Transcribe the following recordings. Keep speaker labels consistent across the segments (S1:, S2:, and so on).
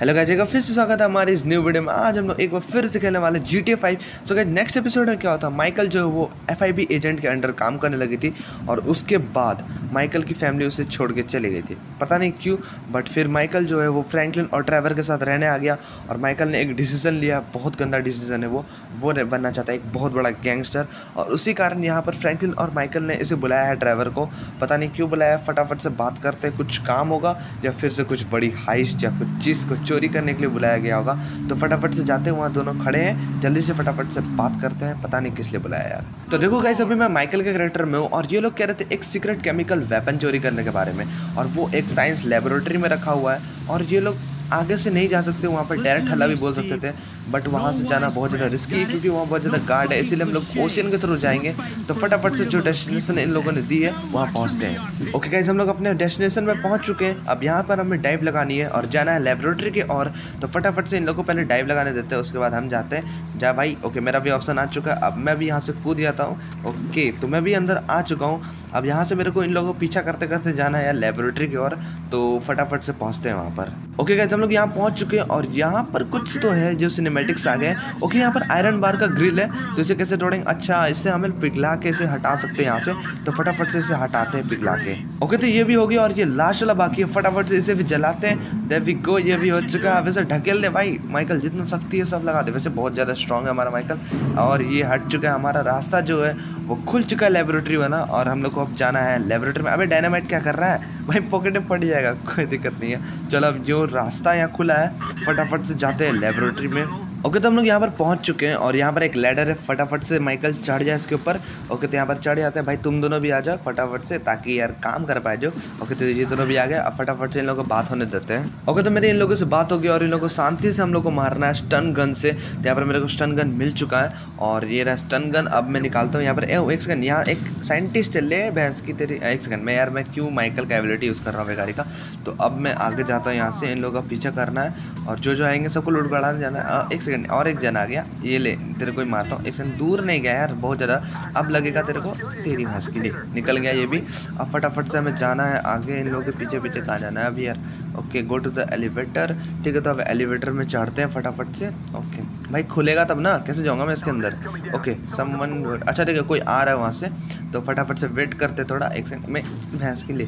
S1: Hello guys एक फिर से स्वागत है हमारे इस न्यू वीडियो में। आज हम लोग एक बार फिर से खेलने वाले G T five so guys next episode में क्या होता माइकल जो है वो एफ़ एजेंट के अंडर काम करने लगी थी और उसके बाद माइकल की फैमिली उसे छोड़ के चली गई थी। पता नहीं क्यों बट फिर माइकल जो है वो फ्रैंकलिन और ट्रैवर के साथ रहने आ गया और माइकल ने एक डिसीज़न लिया, बहुत गंदा डिसीज़न है वो। वो बनना चाहता है एक बहुत बड़ा गैंगस्टर और उसी कारण यहाँ पर फ्रैंकलिन और माइकल ने इसे बुलाया है ड्राइवर को। पता नहीं क्यों बुलाया फटाफट से बात करते कुछ काम होगा या फिर से कुछ बड़ी हाइस्ट या कुछ चीज़ को चोरी करने के लिए बुलाया गया होगा। तो फटाफट से जाते हैं वहाँ दोनों खड़े हैं। जल्दी से फटाफट से बात करते हैं पता नहीं किस लिए बुलाया यार। तो देखो गाइस अभी मैं माइकल के करेक्टर में हूँ और ये लोग कह रहे थे एक सीक्रेट केमिकल वेपन चोरी करने के बारे में और वो एक साइंस लेबोरेटरी में रखा हुआ है और ये लोग आगे से नहीं जा सकते वहाँ पर डायरेक्ट हल्ला भी बोल सकते थे। बट वहाँ से जाना बहुत ज़्यादा रिस्की है क्योंकि वहाँ बहुत ज़्यादा गार्ड है, इसीलिए हम लोग ओशियन के थ्रू जाएँगे। तो फटाफट से जो डेस्टिनेशन इन लोगों ने दी है, वहाँ पहुँचते हैं। ओके गाइज़ हम लोग अपने डेस्टिनेशन में पहुँच चुके हैं। अब यहाँ पर हमें डाइव लगानी है और जाना है लेबोरेटरी के और तो फटाफट से इन लोगों को पहले डाइव लगाने देते हैं, उसके बाद हम जाते हैं। जा भाई ओके मेरा भी ऑप्शन आ चुका है। अब मैं भी यहाँ से कूद जाता हूँ। ओके तो मैं भी अंदर आ चुका हूँ। अब यहाँ से मेरे को इन लोगों को पीछा करते करते जाना है यार लेबोरेटरी की ओर। तो फटाफट से पहुँचते हैं वहाँ पर। ओके गाइज़ हम लोग यहाँ पहुँच चुके हैं और यहाँ पर कुछ तो है जो सिनेमेटिक्स आ गए ओके यहाँ पर आयरन बार का ग्रिल है तो इसे कैसे तोड़ेंगे अच्छा इससे हमें पिघला के इसे हटा सकते हैं यहाँ से तो फटाफट से इसे हटाते हैं पिघला के। ओके तो ये भी हो गया और ये लास्ट वाला बाकी है। फटाफट से इसे भी जलाते हैं। देवी गो ये भी हो चुका है। वैसे ढकेल दे भाई। माइकल जितना शक्ति है सब लगा दे। वैसे बहुत ज़्यादा स्ट्रॉन्ग है हमारा माइकल और ये हट चुका है हमारा रास्ता जो है, वो खुल चुका है लेबोरेटरी वाला। और हम लोग को अब जाना है लेबोरेटरी में। अभी डायनामाइट क्या कर रहा है? भाई पॉकेट में पड़ जाएगा। कोई दिक्कत नहीं है। चलो, अब जो रास्ता यहाँ खुला है, फटाफट से जाते हैं लेबोरेटरी में। ओके तो हम लोग यहाँ पर पहुँच चुके हैं और यहाँ पर एक लैडर है, फटाफट से माइकल चढ़ जाए इसके ऊपर। ओके तो यहाँ पर चढ़ जाते हैं। भाई, तुम दोनों भी आ जाओ फटाफट से ताकि यार काम कर पाए जो। ओके तो ये दोनों भी आ गए। अब फटाफट से इन लोगों को बात होने देते हैं। ओके तो मेरे इन लोगों से बात होगी और इन लोगों को शांति से हम लोग को मारना है स्टन गन से। तो यहाँ पर मेरे को स्टन गन मिल चुका है और ये रहा स्टन गन अब मैं निकालता हूँ यहाँ पर। एक सेकंड यहाँ एक साइंटिस्ट है। ले भैंस की तेरी एक सेकंड मैं यार, मैं क्यों माइकल का एबिलिटी यूज़ कर रहा हूँ बेकारी का? तो अब मैं आगे जाता हूँ यहाँ से। इन लोगों का पीछा करना है और जो जो आएँगे सबको लूट बढ़ाने जाना है। एक सेकंड और एक जन आ गया। ये ले, तेरे को मारता हूँ। एक दूर नहीं गया यार, बहुत ज़्यादा। अब लगेगा तेरे को तेरी भैंस की लिए। निकल गया ये भी। अब फटाफट से हमें जाना है आगे, इन लोगों के पीछे पीछे कहाँ जाना है अभी यार। Okay go to the elevator ठीक है तो अब एलिवेटर में चढ़ते हैं फटाफट से। ओके। भाई, खुलेगा तब ना? कैसे जाऊँगा मैं इसके अंदर? ओके समन अच्छा ठीक है, कोई आ रहा है वहाँ से। तो फटाफट से वेट करते थोड़ा। एक सेकंड में भैंस के लिए।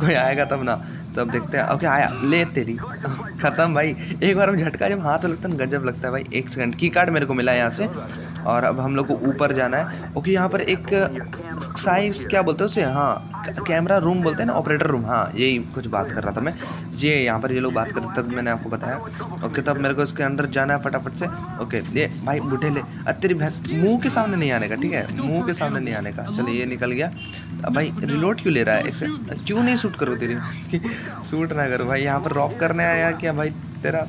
S1: कोई आएगा तब ना तो अब देखते हैं। ओके, आया, ले तेरी। ख़त्म भाई, एक बार में झटका, जब हाथ लगता है ना गजब लगता है भाई। एक सेकंड, की कार्ड मेरे को मिला है यहाँ से? और अब हम लोग को ऊपर जाना है। ओके, यहाँ पर एक साइज़ क्या बोलते हैं उसे? हाँ कैमरा रूम बोलते हैं ना, ऑपरेटर रूम। हाँ यही कुछ बात कर रहा था मैं। ये यहाँ पर ये लोग बात कर रहे तब मैंने आपको बताया। ओके, तब मेरे को इसके अंदर जाना है फटाफट से। ओके, ये भाई बूढ़े ले तेरी भैंस मुँह के सामने नहीं आने का, ठीक है? मुँह के सामने नहीं आने का। चलिए ये निकल गया। अब भाई, रिलोड क्यों ले रहा है? क्यों नहीं शूट करो तेरी? शूट ना करो भाई, यहाँ पर रॉक करने आया क्या भाई तेरा?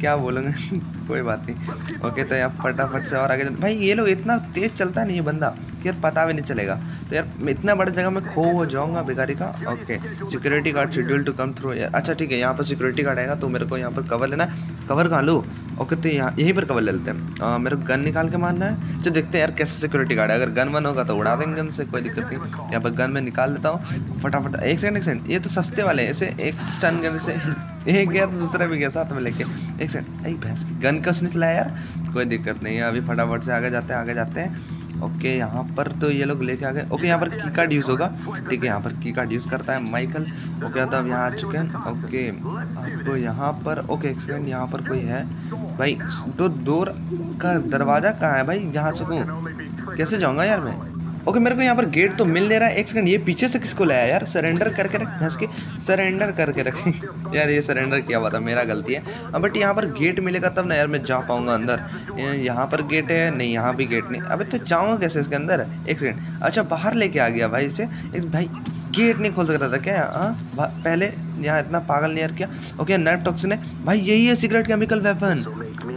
S1: क्या बोलूँगा? कोई बात नहीं। ओके तो यहाँ फटाफट से और आगे भाई, ये लोग इतना तेज़ चलता नहीं है बंदा। यार पता भी नहीं चलेगा। तो यार इतना बड़ा जगह में खो हो जाऊँगा बेकारी का? Okay security guard schedule to come through यार अच्छा ठीक है, यहाँ पर सिक्योरिटी गार्ड आएगा तो मेरे को यहाँ पर कवर लेना है। कवर कहाँ लो? ओके तो यहाँ, यहीं पर कवर ले लेते हैं। मेरे को गन निकाल के मारना है। तो देखते हैं यार कैसे सिक्योरिटी गार्ड है। अगर गन वन होगा तो उड़ा देंगे गन से कोई दिक्कत नहीं। यहाँ पर गन में निकाल लेता हूँ। फटाफट, एक सेकंड एक सेकंड ये तो सस्ते वाले हैं ऐसे एक स्टन गन से एक गया तो दूसरा भी गया, साथ में लेके। एक सेकंड एक भैंस गन का उसने चलाया यार? कोई दिक्कत नहीं है, अभी फटाफट से आगे जाते हैं, आगे जाते हैं। ओके यहाँ पर तो ये लोग लेके आ गए। ओके यहाँ पर की कार्ड यूज़ होगा। ठीक है यहाँ पर की कार्ड यूज़ करता है माइकल ओके तो अब यहाँ आ चुके हैं। ओके तो यहाँ पर ओके एक सेकेंड यहाँ पर कोई है। भाई तो दूर का दरवाज़ा कहाँ है भाई? जहाँ सकूँ कैसे जाऊँगा यार मैं? ओके, मेरे को यहाँ पर गेट तो मिल ले रहा है। एक सेकंड ये पीछे से किसको लाया यार? सरेंडर करके रख भैंस के सरेंडर करके रखे। यार, ये सरेंडर किया हुआ था, मेरा गलती है। बट यहाँ पर गेट मिलेगा तब ना यार, मैं जा पाऊँगा अंदर। यहाँ पर गेट है, नहीं, यहाँ भी गेट नहीं। अभी तो जाऊँगा कैसे इसके अंदर? एक सेकेंड अच्छा बाहर लेके आ गया भाई इसे। इस भाई गेट नहीं खोल सकता था क्या? हाँ पहले यहाँ इतना पागल नहीं यार क्या। ओके नर्व टॉक्सिन है। भाई, यही है सीक्रेट केमिकल वेपन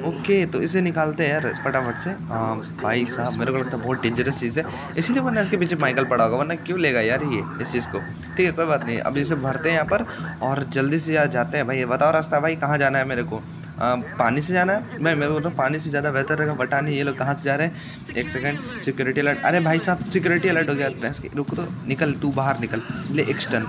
S1: ओके तो इसे निकालते हैं यार फटाफट से। हाँ भाई साहब मेरे को लगता है बहुत डेंजरस चीज़ है। इसीलिए वरना इसके पीछे माइकल पड़ा होगा वरना क्यों लेगा यार ये इस चीज़ को? ठीक है कोई बात नहीं। अब इसे भरते हैं यहाँ पर और जल्दी से यार जाते हैं। भाई ये बताओ रास्ता भाई कहाँ जाना है मेरे को? आ, पानी से जाना है? मैं मैं बोल रहा हूँ पानी से ज़्यादा बेहतर रहेगा। बटा नहीं ये लोग कहाँ से जा रहे हैं? एक सेकंड सिक्योरिटी अलर्ट अरे भाई साहब सिक्योरिटी अलर्ट हो गया। रुको तो निकल तू बाहर निकल। ले एक स्टन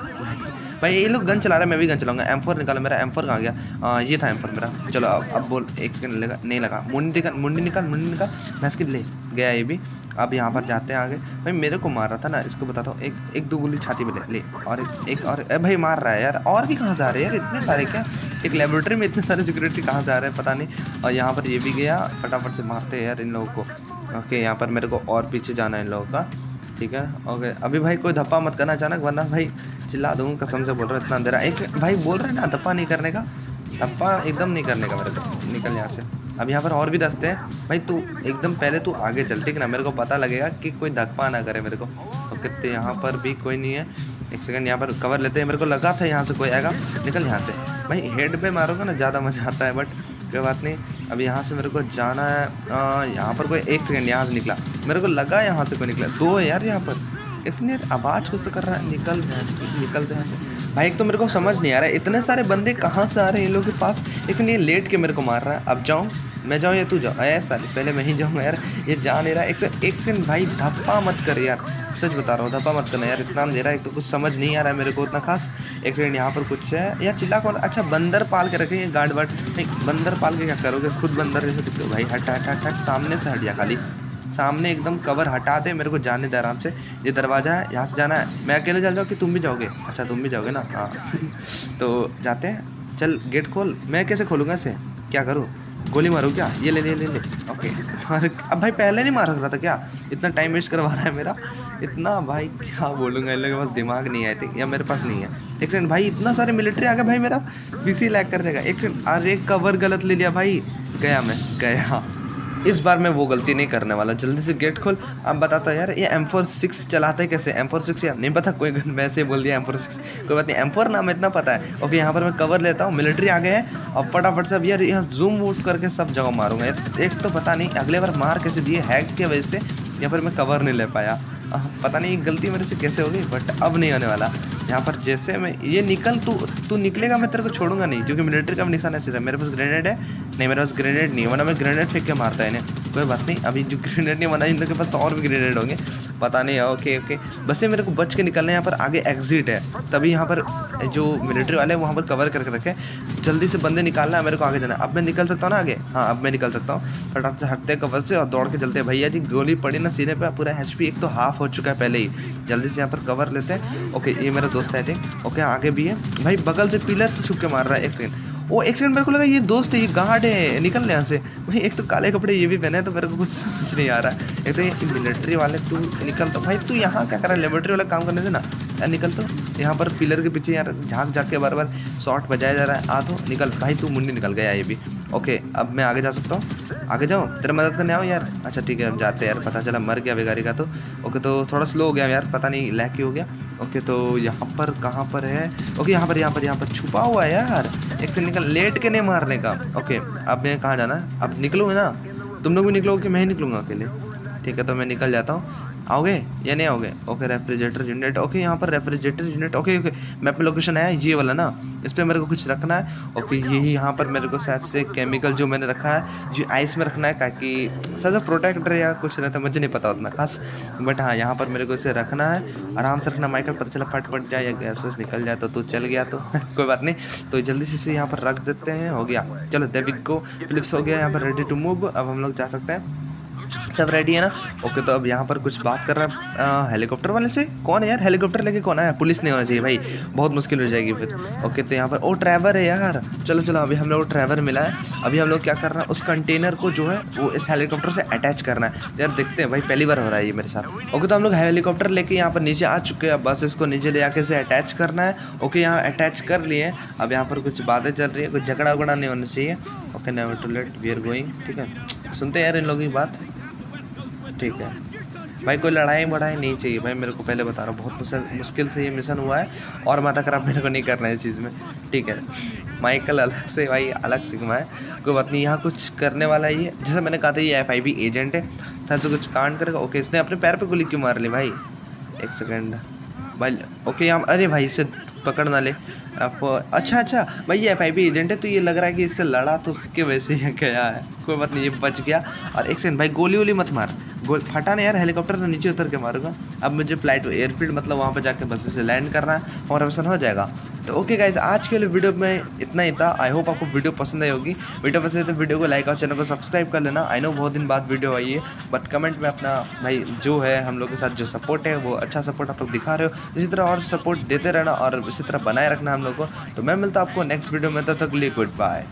S1: भाई ये लोग गन चला रहे हैं मैं भी गन चलाऊँगा। एम फोर निकाला मेरा एम फोर कहाँ गया? आ, ये था एम फोर मेरा। चलो अब अब बोल एक सेकंड लगा नहीं लगा। मुंडी निकाल मुंडी निकाल मुंडी निकाल। मैं इसकी ले गया ये भी। अब यहाँ पर जाते हैं आगे। भाई मेरे को मार रहा था ना इसको बताता हूँ। एक एक दो गोली छाती में ले ले। और एक, एक और ए भाई मार रहा है यार। और भी कहाँ जा रहे हैं यार? इतने सारे क्या? एक लेबोरेटरी में इतने सारे सिक्योरिटी कहाँ जा रहे हैं पता नहीं। और यहाँ पर ये भी गया फटाफट से मारते हैं यार इन लोगों को। ओके यहाँ पर मेरे को और पीछे जाना है इन लोगों का। ठीक है ओके। अभी भाई कोई धप्पा मत करना अचानक वरना भाई चिल्ला दूँगा कसम से बोल रहा इतना अंधेरा। एक भाई बोल रहे ना, धप्पा नहीं करने का। धप्पा एकदम नहीं करने का, मेरे को निकल यहाँ से। अब यहाँ पर और भी रास्ते हैं। भाई तू एकदम पहले तू आगे चल, ठीक ना? मेरे को पता लगेगा कि कोई धक्पा ना करे मेरे को। तो कितने यहाँ पर भी कोई नहीं है। एक सेकंड यहाँ पर कवर लेते हैं। मेरे को लगा था यहाँ से कोई आएगा। निकल यहाँ से। भाई हेड पे मारोगा ना, ज़्यादा मज़ा आता है बट कोई बात नहीं। अब यहाँ से मेरे को जाना है। यहाँ पर कोई एक सेकंड यहाँ से निकला। मेरे को लगा यहाँ से कोई निकला। दो है यार यहाँ पर। इतने आवाज़ तो कर रहा है, निकल निकल यहाँ से भाई, एक तो मेरे को समझ नहीं आ रहा है, इतने सारे बंदे कहाँ से आ रहे हैं इन लोगों के पास? लेकिन ये लेट के मेरे को मार रहा है। अब जाऊँ? मैं जाऊँ या तू जाओ ऐसा नहीं पहले मैं ही जाऊँगा यार। ये जा नहीं रहा। एक से एक सेकंड भाई, धप्पा मत कर यार। सच बता रहा हूँ, धप्पा मत करना यार, इतना दे रहा। है एक तो कुछ समझ नहीं आ रहा है मेरे को उतना खास। एक सेकंड यहाँ पर कुछ है। या चिल्ला कौन? अच्छा बंदर पाल के रखेंगे गार्ड वार्ड। नहीं, बंदर पाल के क्या करोगे? खुद बंदर जैसे दिखते हो भाई। हट हट हट हट। सामने से हट जा खाली। सामने एकदम कवर हटा दे, मेरे को जाने दे आराम से। ये दरवाज़ा है, यहाँ से जाना है। मैं अकेले चल जाऊँ कि तुम भी जाओगे? अच्छा तुम भी जाओगे ना? हाँ। तो जाते हैं। चल, गेट खोल। मैं कैसे खोलूँगा इसे? क्या करूँ? गोली मारो क्या? ये ले ले ले ले। ओके। अब भाई पहले नहीं मार रहा था क्या? इतना टाइम वेस्ट करवा रहा है मेरा। इतना भाई क्या बोलूँगा, इन लोगों के पास दिमाग नहीं थे या मेरे पास नहीं है। एक सेकंड भाई इतना सारे मिलिट्री आ गया भाई मेरा। बीसी लैक कर देगा। एक सेकंड अरे कवर गलत ले लिया भाई। गया मैं, गया। इस बार मैं वो गलती नहीं करने वाला। जल्दी से गेट खोल। आप बताता यार, ये एम फोर सिक्स चलाते कैसे? एम फोर सिक्स नहीं पता, कोई मैं ऐसे बोल दिया एम फोर सिक्स कोई बात नहीं एम फोर नाम इतना पता है। ओके यहाँ पर मैं कवर लेता हूँ मिलिट्री आ गए हैं। और फटाफट से अब यार यहाँ जूम वूट करके सब जगह मारूँगा। एक तो पता नहीं, अगले बार मार कैसे दिए हैक की वजह से या फिर मैं कवर नहीं ले पाया। पता नहीं गलती मेरे से कैसे हो गई बट अब नहीं होने वाला। यहाँ पर जैसे मैं, ये निकल, तू तू निकलेगा, मैं तेरे को छोड़ूँगा नहीं, क्योंकि मिलिट्री का निशान ऐसे मेरे पास ग्रेनेड है, नहीं, मेरे पास ग्रेनेड नहीं है, वरना मैं ग्रेनेड फेंक के मारता है इन्हें। कोई बात नहीं, अभी जो ग्रेनेड नहीं बना इनके पास तो और भी ग्रेनेड होंगे। पता नहीं, है ओके ओके बस ये मेरे को बच के निकलना है, यहाँ पर आगे एग्जिट है। तभी यहाँ पर जो मिलिट्री वाले हैं वहाँ पर कवर करके रखे। जल्दी से बंदे निकालना है, मेरे को आगे जाना अब मैं निकल सकता हूँ ना आगे? हाँ अब मैं निकल सकता हूँ। फटाफट से हटते कवर से और दौड़ के चलते हैं। भैया जी, गोली पड़ी ना सीने पर पूरा एचपी एक तो हाफ़ हो चुका है पहले ही। जल्दी से यहाँ पर कवर लेते हैं। ओके ये मेरा दोस्त है थिंक ओके आगे भी है। भाई, बगल से पिलर से छुप के मार रहा है, एक सेकंड वो एक सेकंड मेरे को लगा ये दोस्त है, ये गार्ड है, निकल यहाँ से। भाई एक तो काले कपड़े, ये भी पहने तो मेरे को कुछ समझ नहीं आ रहा। है एक तो ये मिलिट्री वाले, तू निकल तो। भाई, तू यहाँ क्या कर रहा है? लेबोरेटरी वाला काम करने से ना यार निकल तो। यहाँ पर पिलर के पीछे यार झाँक झाँक के बार बार शॉट बजाया जा रहा है आ तो निकल। भाई, तू मुंडी निकल गया ये भी। ओके अब मैं आगे जा सकता हूँ। आगे जाओ, तेरा मदद करने आओ यार। अच्छा ठीक है हम जाते हैं यार, पता चला मर गया बेगारी का तो। ओके तो थोड़ा स्लो हो गया यार, पता नहीं लैक हो गया। ओके तो यहाँ पर, कहाँ पर है? ओके, यहाँ पर यहाँ पर यहाँ पर, छुपा हुआ है यार। एक तो निकल, लेट के नहीं मारने का। ओके, अब मैं कहाँ जाना है? अब निकलूँ ना? तुम लोग भी निकलोगे मैं ही निकलूँगा अकेले? ठीक है तो मैं निकल जाता हूँ। आओगे? या नहीं आओगे? ओके रेफ्रिजरेटर यूनिट ओके यहाँ पर refrigerator unit okay okay map पे लोकेशन आया, ये वाला ना? इस पर मेरे को कुछ रखना है। ओके यही यहाँ पर मेरे को शायद से केमिकल जो मैंने रखा है, जो आइस में रखना है, ताकि शायद प्रोटेक्टर या कुछ रहता है, मुझे नहीं पता उतना खास। बट हाँ यहाँ पर मेरे को इसे रखना है। आराम से रखना, माइकल पता चला, फट फट जाए, या गैस वैस निकल जाए तो तू चल गया तो। कोई बात नहीं। तो जल्दी से इसे यहाँ पर रख देते हैं। हो गया। चलो देविक को फिलिप्स हो गया, यहाँ पर रेडी टू मूव अब हम लोग जा सकते हैं। सब रेडी है ना? ओके तो अब यहाँ पर कुछ बात कर रहा है हेलीकॉप्टर वाले से? कौन है यार? हेलीकॉप्टर लेके कौन है पुलिस नहीं होना चाहिए भाई। बहुत मुश्किल हो जाएगी फिर। ओके तो यहाँ पर, ओ ड्राइवर है यार। चलो चलो, अभी हम लोग ड्राइवर मिला है। अभी हम लोग क्या करना है? उस कंटेनर को जो है, वो इस हेलीकॉप्टर से अटैच करना है। यार, देखते हैं भाई, पहली बार हो रहा है ये मेरे साथ। ओके तो हम लोग हेलीकॉप्टर लेके यहाँ पर नीचे आ चुके हैं। बस इसको नीचे ले आके इसे अटैच करना है। ओके यहाँ अटैच कर लिए अब यहाँ पर कुछ बातें चल रही है। कुछ झगड़ा उगड़ा नहीं होना चाहिए। Okay never too late we are going ठीक है? सुनते हैं यार इन लोगों की बात। ठीक है। भाई, कोई लड़ाई बढ़ाई नहीं चाहिए। भाई, मेरे को पहले बता रहा हूँ, बहुत मुश्किल से ये मिशन हुआ है और माता खराब मेरे को नहीं करना है इस चीज़ में। ठीक है। माइकल अलग से, भाई, अलग सिग्मा है। कोई बात नहीं, यहाँ कुछ करने वाला ही है। जैसे मैंने कहा था, ये एफआईबी एजेंट है। शायद से कुछ कांड करेगा। ओके, इसने अपने पैर पर गोली क्यों मार ली भाई? एक सेकेंड भाई, ओके, यहाँ, अरे भाई, इसे पकड़ ना ले। आप अच्छा अच्छा भाई ये एफ़ एजेंट है तो ये लग रहा है कि इससे लड़ा तो उसके वैसे ही गया है। कोई बात नहीं, ये बच गया। और एक सेकंड भाई गोली वोली मत मार। गोल फटा नहीं यार हेलीकॉप्टर से नीचे उतर के मारूँगा। अब मुझे फ़्लाइट एयरफील्ड मतलब वहाँ पर जाकर बस से लैंड करना है, और अवसर हो जाएगा। तो ओके गाइज़ आज के लिए वीडियो में इतना ही था। आई होप आपको वीडियो पसंद आई होगी। वीडियो पसंद है तो वीडियो को लाइक और चैनल को सब्सक्राइब कर लेना। आई नो बहुत दिन बाद वीडियो आई है बट कमेंट में अपना भाई जो है, हम लोग के साथ जो सपोर्ट है, वो अच्छा सपोर्ट आप लोग दिखा रहे हो। इसी तरह और सपोर्ट देते रहना और इसी तरह बनाए रखना हम लोग को। तो मैं मिलता आपको नेक्स्ट वीडियो में, तब तक लिए गुड बाय